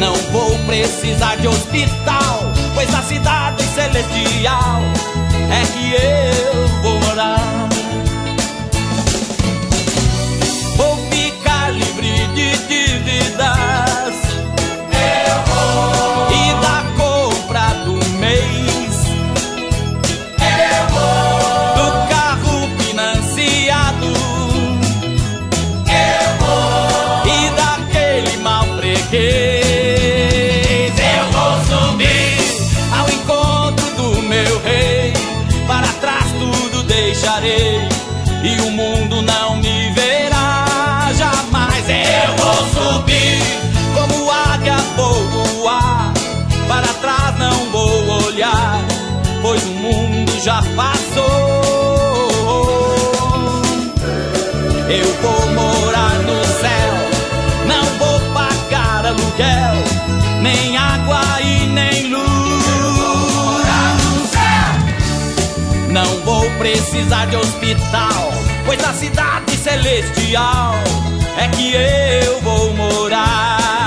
Não vou precisar de hospital, pois a cidade celestial é que eu vou. deixarei e o mundo não me verá jamais. Eu vou subir como águia vou voar, para trás não vou olhar, pois o mundo já passou. Eu vou morar no céu, não vou pagar aluguel, nem água e precisar de hospital, pois na cidade celestial é que eu vou morar.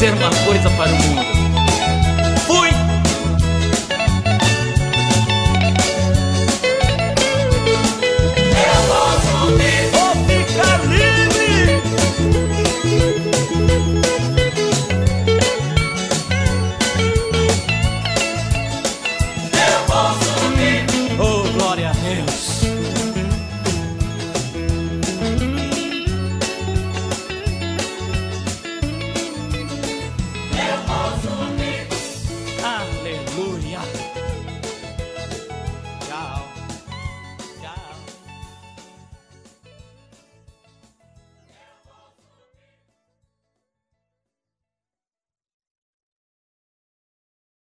dizer uma coisa para o mundo.